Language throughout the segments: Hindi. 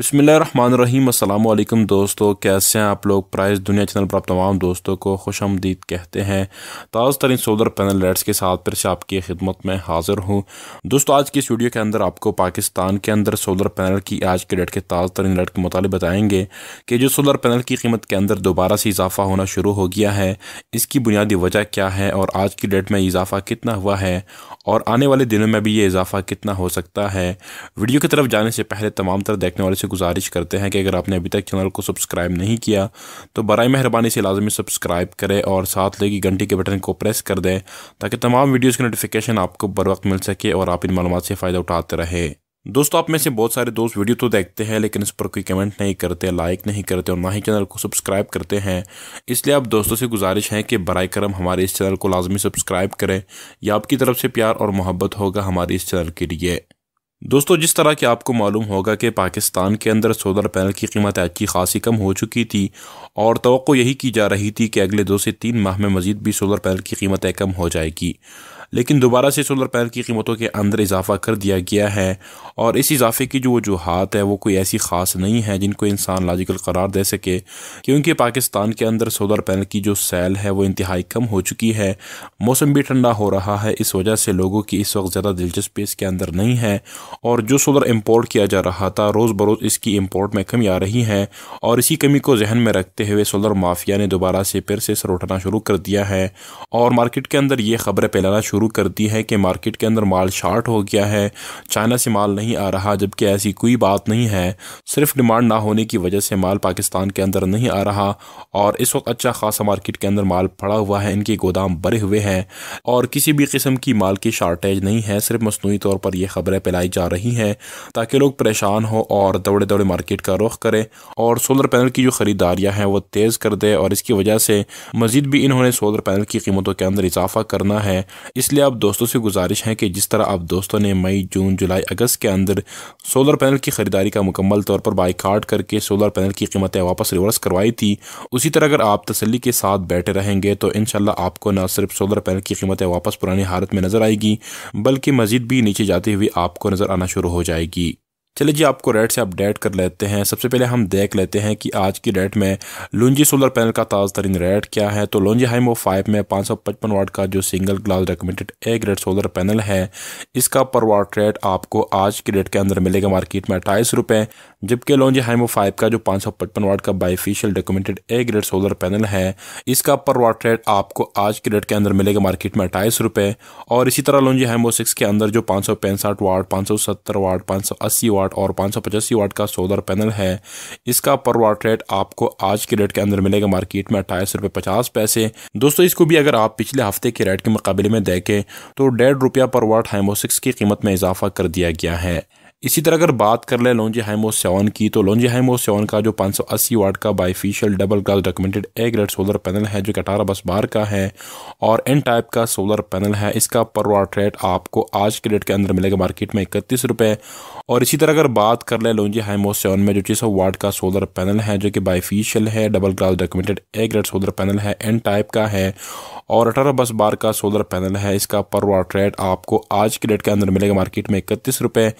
बिसमीम अल्लाम दोस्तों, कैसे हैं आप लोग? प्राइस दुनिया चैनल पर आप तमाम दोस्तों को खुश आमदीद कहते हैं। ताज़ तरीन सोलर पैनल लाइट्स के साथ फिर से आपकी खिदमत में हाज़िर हूँ। दोस्तों, आज की इस वीडियो के अंदर आपको पाकिस्तान के अंदर सोलर पैनल की आज के डेट के ताज़ तरीन लाइट के मुताबिक बताएँगे कि जो सोलर पैनल की कीमत के अंदर दोबारा से इजाफा होना शुरू हो गया है, इसकी बुनियादी वजह क्या है और आज की डेट में इजाफा कितना हुआ है और आने वाले दिनों में भी ये इजाफा कितना हो सकता है। वीडियो की तरफ़ जाने से पहले तमाम तरह देखने वाले से गुजारिश करते हैं कि अगर आपने अभी तक चैनल को सब्सक्राइब नहीं किया तो बर मेहरबानी से लाजमी सब्सक्राइब करें और साथ लेगी घंटी के बटन को प्रेस कर दें, ताकि तमाम वीडियोज़ की नोटिफिकेशन आपको बर वक्त मिल सके और आप इन मालूम से फ़ायदा उठाते रहे। दोस्तों, आप में से बहुत सारे दोस्त वीडियो तो देखते हैं, लेकिन इस पर कोई कमेंट नहीं करते लाइक नहीं करते और ना ही चैनल को सब्सक्राइब करते हैं। इसलिए आप दोस्तों से गुजारिश है कि बर करम हमारे इस चैनल को लाजमी सब्सक्राइब करें। यह आपकी तरफ़ से प्यार और मोहब्बत होगा हमारे इस चैनल के लिए। दोस्तों, जिस तरह कि आपको मालूम होगा कि पाकिस्तान के अंदर सोलर पैनल की कीमत अच्छी खासी कम हो चुकी थी और तो यही की जा रही थी कि अगले दो से तीन माह में मज़ीद भी सोलर पैनल की कीमतें कम हो जाएगी। लेकिन दोबारा से सोलर पैनल की कीमतों के अंदर इजाफा कर दिया गया है और इस इजाफे की जो वजूहत है, वो कोई ऐसी ख़ास नहीं है जिनको इंसान लॉजिकल करार दे सके, क्योंकि पाकिस्तान के अंदर सोलर पैनल की जो सेल है, वो इंतहाई कम हो चुकी है। मौसम भी ठंडा हो रहा है, इस वजह से लोगों की इस वक्त ज़्यादा दिलचस्पी इसके अंदर नहीं है और जो सोलर इम्पोर्ट किया जा रहा था, रोज़ बरोज़ इसकी इम्पोर्ट में कमी आ रही है और इसी कमी को जहन में रखते हुए सोलर माफिया ने दोबारा से फिर से सर उठना शुरू कर दिया है और मार्केट के अंदर ये खबरें फैलाना शुरू शुरू कर दी है कि मार्केट के अंदर माल शार्ट हो गया है, चाइना से माल नहीं आ रहा, जबकि ऐसी कोई बात नहीं है। सिर्फ़ डिमांड ना होने की वजह से माल पाकिस्तान के अंदर नहीं आ रहा और इस वक्त अच्छा खासा मार्केट के अंदर माल पड़ा हुआ है, इनके गोदाम भरे हुए हैं और किसी भी किस्म की माल की शार्टेज नहीं है। सिर्फ़ मसनू तौर पर यह खबरें फैलाई जा रही हैं ताकि लोग परेशान हो और दौड़े दौड़े मार्केट का रुख करें और सोलर पैनल की जो ख़रीदारियाँ हैं वो तेज़ कर दे और इसकी वजह से मज़ीद भी इन्होंने सोलर पैनल की कीमतों के अंदर इजाफा करना है। इस इसलिए आप दोस्तों से गुजारिश है कि जिस तरह आप दोस्तों ने मई, जून, जुलाई, अगस्त के अंदर सोलर पैनल की ख़रीदारी का मुकम्मल तौर पर बाइकाट करके सोलर पैनल की कीमतें वापस रिवर्स करवाई थी, उसी तरह अगर आप तसली के साथ बैठे रहेंगे तो इन आपको न सिर्फ़ सोलर पैनल की कीमतें वापस पुरानी हालत में नज़र आएगी, बल्कि मज़ीद भी नीचे जाती हुई आपको नज़र आना शुरू हो जाएगी। चलिए जी, आपको रेट से अपडेट कर लेते हैं। सबसे पहले हम देख लेते हैं कि आज की डेट में लुंजी सोलर पैनल का ताज़ा तरीन रेट क्या है। तो लुंजी हाइमो फाइव में पाँच सौ पचपन वाट का जो single glass recommended A grade solar panel है, इसका पर वाट रेट आपको आज की डेट के अंदर मिलेगा मार्केट में अट्ठाईस रुपये जबकि लॉन्जी हाइमो फाइव का जो पाँच सौ पचपन वाट का bifacial documented A grade solar panel है, इसका पर वाट रेट आपको आज के डेट के अंदर मिलेगा मार्केट में अट्ठाईस रुपये और इसी तरह लॉन्जी हाइमो सिक्स के अंदर जो पाँच सौ पैंसठ वाट, पाँच सौ सत्तर वाट, पाँच सौ अस्सी और पाँच सौ पचासी वाट का सोलर पैनल है। इसका पर वाट रेट आपको आज के रेट के अंदर मिलेगा मार्केट में अट्ठाईस रुपये पचास पैसे। दोस्तों, इसको भी अगर आप पिछले हफ़्ते के रेट के मुकाबले में देखें तो डेढ़ रुपया पर वाट हाइमोसिक्स की कीमत में इजाफा कर दिया गया है। इसी तरह अगर बात कर ले लोंजी हाइमो सेवन की तो लोंजी हाइमो सेवन का जो 580 वाट का bifacial double glass documented A grade solar panel है, जो कि अठारह बस बार का है, और एन टाइप का सोलर पैनल है, इसका पर वाट रेट आपको आज के डेट के अंदर मिलेगा मार्केट में इकतीस रुपये और इसी तरह अगर बात कर ले लोंजी हाइमो सेवन में जो छः वाट का सोलर पैनल है, जो कि बाईफिशियल है double glass documented A grade solar panel है एन टाइप का है, और अठारह बस बार का सोलर पैनल है, इसका पर वाट रेट आपको आज के डेट के अंदर मिलेगा मार्केट में इकतीस रुपये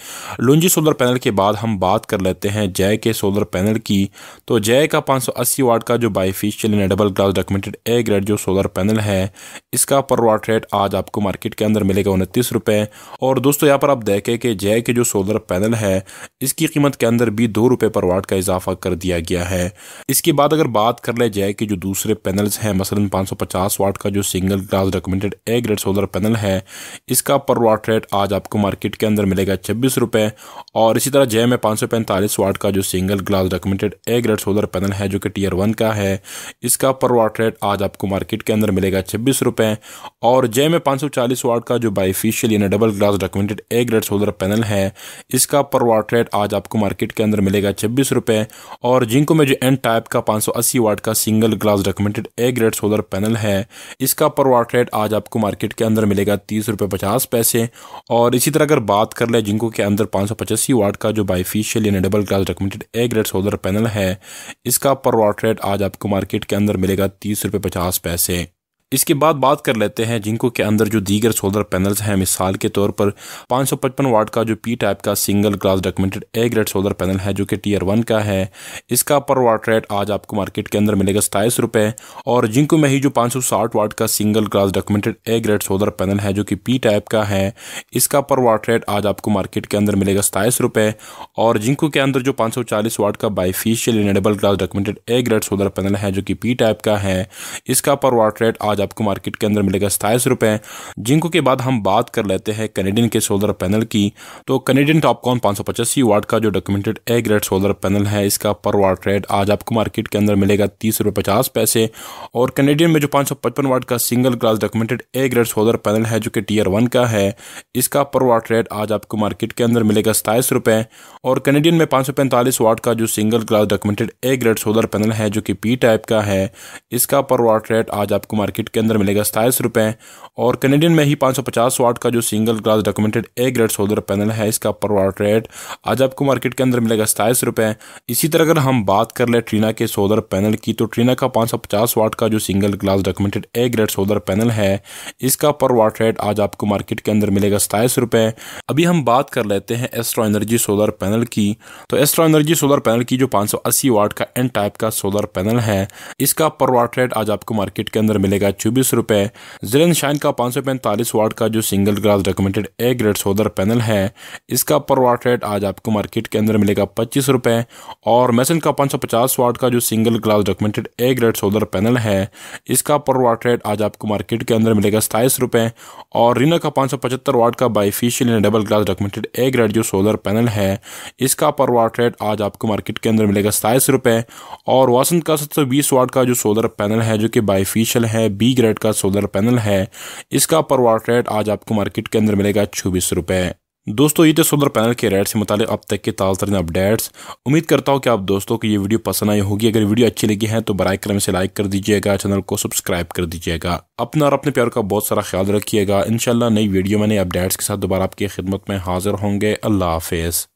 लुंजी सोलर पैनल के बाद हम बात कर लेते हैं जय के सोलर पैनल की। तो जय का 580 वाट का जो bifacial double glass documented A grade जो सोलर पैनल है, इसका पर वाट रेट आज आपको मार्केट के अंदर मिलेगा उनतीस रुपये और दोस्तों, यहाँ पर आप देखें कि जय के जो सोलर पैनल है, इसकी कीमत के अंदर भी दो रुपये पर वाट का इजाफा कर दिया गया है। इसके बाद अगर बात कर ले जय के जो दूसरे पैनल्स हैं, मसलन पचास वाट का जो single glass documented A grade solar panel है, इसका पर वाट रेट आज आपको मार्केट के अंदर मिलेगा छब्बीस रुपये और इसी तरह जय में पाँच सौ पैंतालीस वाट का जो single glass documented A grade solar panel है, जो कि टीयर वन का है, इसका पर वाट रेट आज आपको मार्केट के अंदर मिलेगा छब्बीस रुपये और जय में पाँच सौ चालीस वाट का जो बाईफिशियल यानी double glass documented A grade solar panel है, इसका पर वाट रेट आज आपको मार्केट के अंदर मिलेगा छब्बीस रुपये और जिंको में जो एन टाइप का पाँच सौ अस्सी वाट का single glass documented A grade solar panel है, इसका पर वाट रेट आज आपको मार्केट के अंदर मिलेगा तीस रुपये पचास पैसे। और इसी तरह अगर बात कर ले जिंको के अंदर पाँच सौ पचासी वाट का जो बाईफिशियल यानी double glass documented A grade solar panel है, इसका पर वाट रेट आज आपको मार्केट के अंदर मिलेगा तीस रुपये पचास पैसे। इसके बाद बात कर लेते हैं जिनको के अंदर जो दीगर सोलर पैनल्स हैं। मिसाल के तौर पर पाँच सौ पचपन वाट का जो पी टाइप का single glass documented A grade solar panel है, जो कि टीयर वन का है। इसका पर वाट रेट आज आपको मार्केट के अंदर मिलेगा सताईस रुपये और जिनको में ही जो पाँच सौ साठ वाट का single glass documented A grade solar panel है, जो कि पी टाइप का है, इसका पर वाट रेट आज आपको मार्केट के अंदर मिलेगा सताईस रुपये और जिनको के अंदर जो पाँच सौ चालीस वाट का bifacial enable glass documented A grade solar panel है, जो कि पी टाइप का है, इसका पर वाट रेट आज आपको मार्केट के अंदर मिलेगा सताईस रुपये जिनको के बाद हम बात कर लेते हैं कनेडियन के सोलर पैनल की। तो कनेडियन टॉपकॉन पाँच सौ पचासी वाट का जो documented A grade solar panel है, इसका पर वाट रेट आज आपको मार्केट के अंदर मिलेगा तीस रुपये पचास पैसे। और कनेडियन में जो पाँच सौ पचपन वाट का single glass documented A grade solar panel है, जो कि टीयर वन का है, इसका पर वाट रेट आज आपको मार्केट के अंदर मिलेगा सताईस रुपये और कनेडियन में पाँच सौ पैंतालीस वाट का जो single glass documented A grade solar panel है, जो कि पी टाइप का है, इसका पर वाट रेट आज आपको मार्केट के अंदर मिलेगा सताईस रुपये और कनेडियन में ही 550 वाट का जो single glass documented A grade solar panel है, इसका पर वाट रेट आज आपको मार्केट के अंदर मिलेगा सताईस रुपये इसी तरह अगर हम बात कर ले ट्रीना के सोलर पैनल की तो ट्रीना का 550 वाट का जो single glass documented A grade solar panel है, इसका पर वाट रेट आज आपको मार्केट के अंदर मिलेगा सताईस रुपये अभी हम बात कर लेते हैं एस्ट्रो एनर्जी सोलर पैनल की। तो एस्ट्रो एनर्जी सोलर पैनल की जो पाँच सौ अस्सी वाट का एन टाइप का सोलर पैनल है, इसका पर वाट रेट आज आपको मार्केट के अंदर मिलेगा चौबीस रुपये जिलन शाइन का पाँच सौ पैंतालीस वाट का जो single glass documented A grade solar panel है, इसका पर वाट रेट आज आपको मार्केट के अंदर मिलेगा पच्चीस रुपये और मैसन का पाँच सौ पचास वाट का जो single glass documented A grade solar panel है, इसका पर वाट रेट आज आपको मार्केट के अंदर मिलेगा सताईस रुपये और रीना का पाँच सौ पचहत्तर वाट का bifacial double glass documented A grade जो सोलर पैनल है, इसका पर वाट रेट आज आपको मार्केट के अंदर मिलेगा सताईस रुपये और वासंत का सात सौ बीस वाट का जो सोलर पैनल है, जो कि बाईफिशियल है बी ग्रेड का सोलर पैनल है। इसका पर वाट रेट आज आपको मार्केट के अंदर मिलेगा चौबीस रुपये दोस्तों, ये थे सोलर पैनल के रेट से मुतालिक अब तक के ताज़ा तरीन अपडेट्स उम्मीद करता हूँ कि आप दोस्तों को ये वीडियो पसंद आई होगी। अगर वीडियो अच्छी लगी है तो बर क्रम से लाइक कर दीजिएगा, चैनल को सब्सक्राइब कर दीजिएगा। अपना और अपने प्यार का बहुत सारा ख्याल रखिएगा। इंशाल्लाह नई वीडियो में नई अपडेट्स के साथ दोबारा आपकी खिदमत में हाजिर होंगे। अल्लाह हाफिज़।